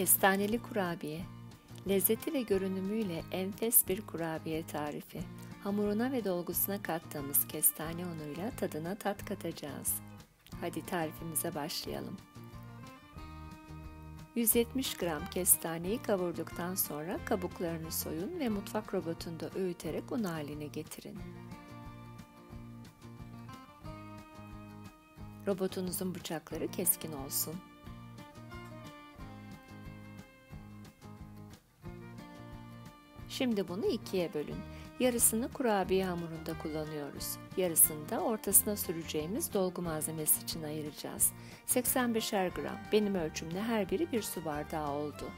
Kestaneli kurabiye. Lezzeti ve görünümüyle enfes bir kurabiye tarifi. Hamuruna ve dolgusuna kattığımız kestane unuyla tadına tat katacağız. Hadi tarifimize başlayalım. 170 gram kestaneyi kavurduktan sonra kabuklarını soyun ve mutfak robotunda öğüterek un haline getirin. Robotunuzun bıçakları keskin olsun. Şimdi bunu ikiye bölün. Yarısını kurabiye hamurunda kullanıyoruz. Yarısını da ortasına süreceğimiz dolgu malzemesi için ayıracağız. 85'er gram. Benim ölçümle her biri bir su bardağı oldu.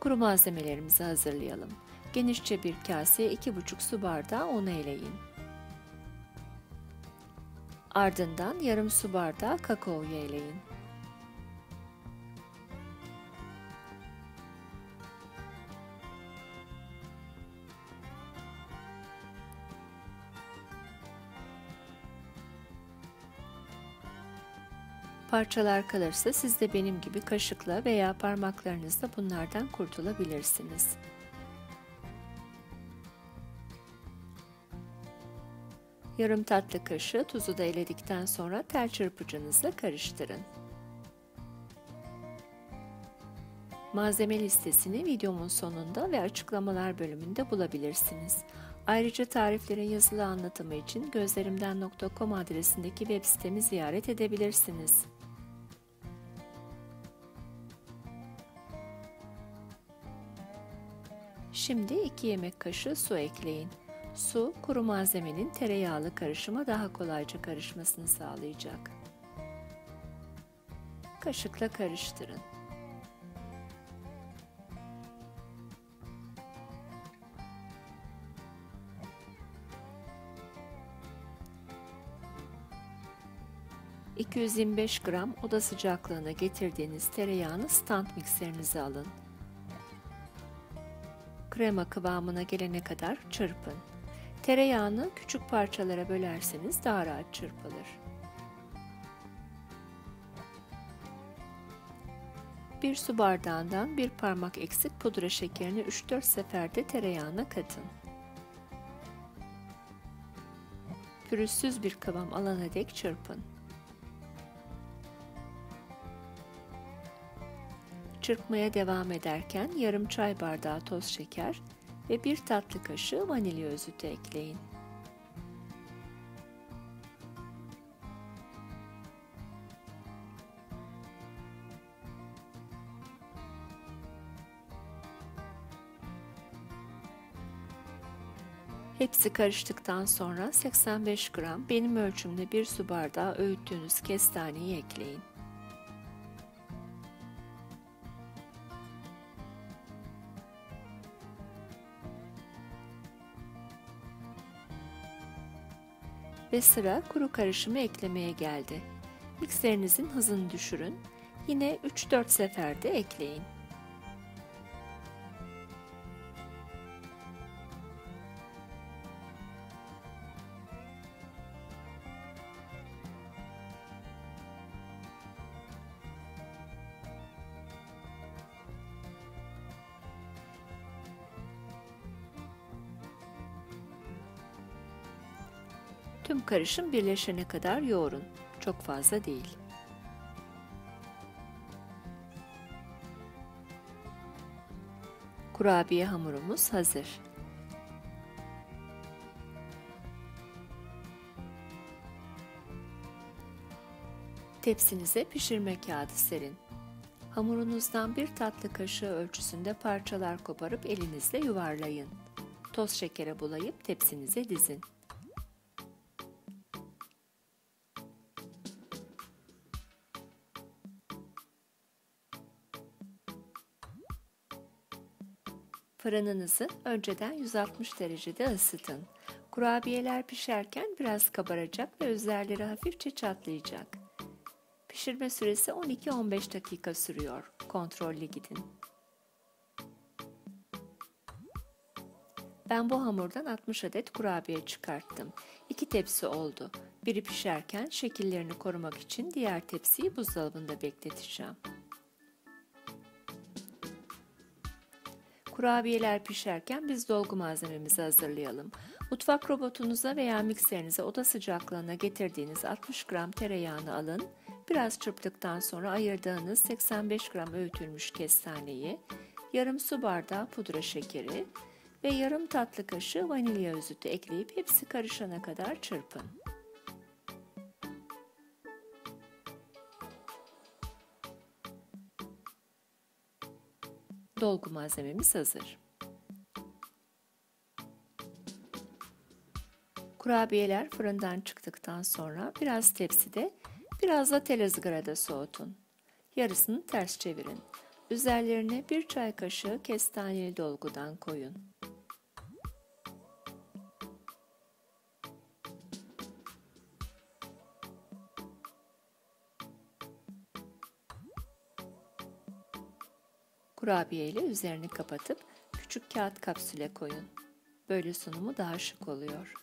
Kuru malzemelerimizi hazırlayalım. Genişçe bir kaseye 2,5 su bardağı un eleyin. Ardından yarım su bardağı kakao eleyin. Parçalar kalırsa siz de benim gibi kaşıkla veya parmaklarınızla bunlardan kurtulabilirsiniz. Yarım tatlı kaşığı tuzu da eledikten sonra tel çırpıcınızla karıştırın. Malzeme listesini videomun sonunda ve açıklamalar bölümünde bulabilirsiniz. Ayrıca tariflerin yazılı anlatımı için gözlerimden.com adresindeki web sitemi ziyaret edebilirsiniz. Şimdi 2 yemek kaşığı su ekleyin. Su, kuru malzemenin tereyağlı karışıma daha kolayca karışmasını sağlayacak. Kaşıkla karıştırın. ...225 gram oda sıcaklığına getirdiğiniz tereyağını stand mikserinize alın krema kıvamına gelene kadar çırpın. Tereyağını küçük parçalara bölerseniz daha rahat çırpılır. Bir su bardağından bir parmak eksik pudra şekerini 3-4 seferde tereyağına katın. Pürüzsüz bir kıvam alana dek çırpın. Çırpmaya devam ederken yarım çay bardağı toz şeker ve bir tatlı kaşığı vanilya özütü ekleyin. Hepsi karıştıktan sonra 85 gram benim ölçümde bir su bardağı öğüttüğünüz kestaneyi ekleyin. Ve sıra kuru karışımı eklemeye geldi. Mikserinizin hızını düşürün. Yine 3-4 seferde ekleyin. Tüm karışım birleşene kadar yoğurun. Çok fazla değil. Kurabiye hamurumuz hazır. Tepsinize pişirme kağıdı serin. Hamurunuzdan bir tatlı kaşığı ölçüsünde parçalar koparıp elinizle yuvarlayın. Toz şekere bulayıp tepsinize dizin. Fırınınızı önceden 160 derecede ısıtın. Kurabiyeler pişerken biraz kabaracak ve üzerleri hafifçe çatlayacak. Pişirme süresi 12-15 dakika sürüyor. Kontrollü gidin. Ben bu hamurdan 60 adet kurabiye çıkarttım. 2 tepsi oldu. Biri pişerken şekillerini korumak için diğer tepsiyi buzdolabında bekleteceğim. Kurabiyeler pişerken biz dolgu malzememizi hazırlayalım. Mutfak robotunuza veya mikserinize oda sıcaklığına getirdiğiniz 60 gram tereyağını alın. Biraz çırptıktan sonra ayırdığınız 85 gram öğütülmüş kestaneyi, yarım su bardağı pudra şekeri ve yarım tatlı kaşığı vanilya özütü ekleyip hepsi karışana kadar çırpın. Dolgu malzememiz hazır. Kurabiyeler fırından çıktıktan sonra biraz tepside, biraz da tel ızgarada soğutun. Yarısını ters çevirin. Üzerlerine bir çay kaşığı kestaneli dolgudan koyun. Kurabiye ile üzerini kapatıp küçük kağıt kapsüle koyun. Böyle sunumu daha şık oluyor.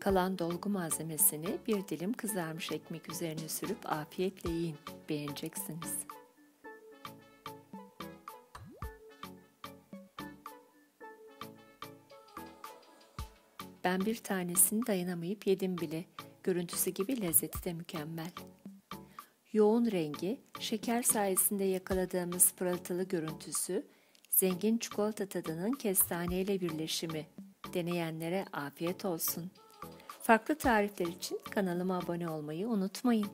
Kalan dolgu malzemesini bir dilim kızarmış ekmek üzerine sürüp afiyetle yiyin. Beğeneceksiniz. Ben bir tanesini dayanamayıp yedim bile. Görüntüsü gibi lezzeti de mükemmel. Yoğun rengi, şeker sayesinde yakaladığımız pırıltılı görüntüsü, zengin çikolata tadının kestaneyle birleşimi. Deneyenlere afiyet olsun. Farklı tarifler için kanalıma abone olmayı unutmayın.